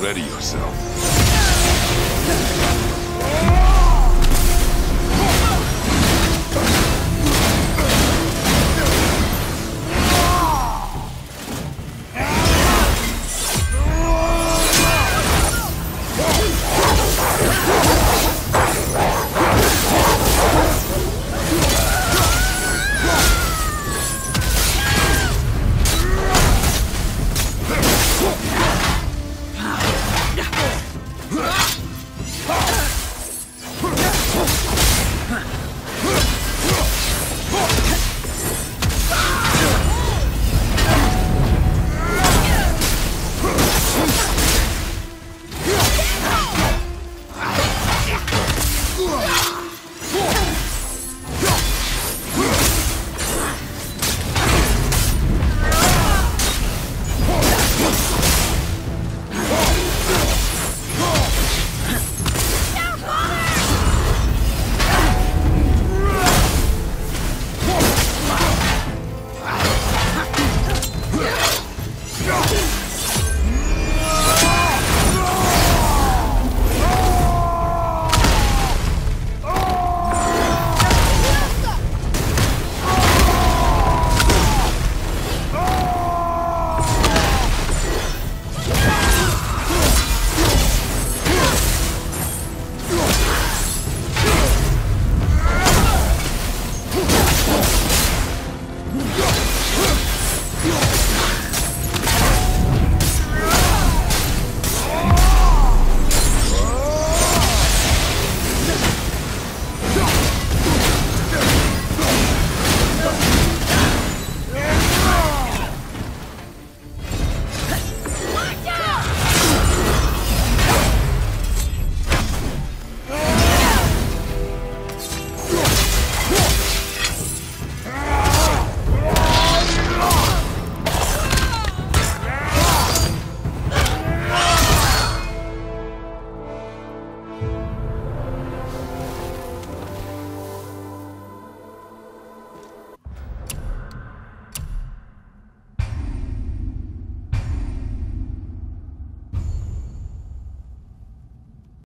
Ready yourself. Go!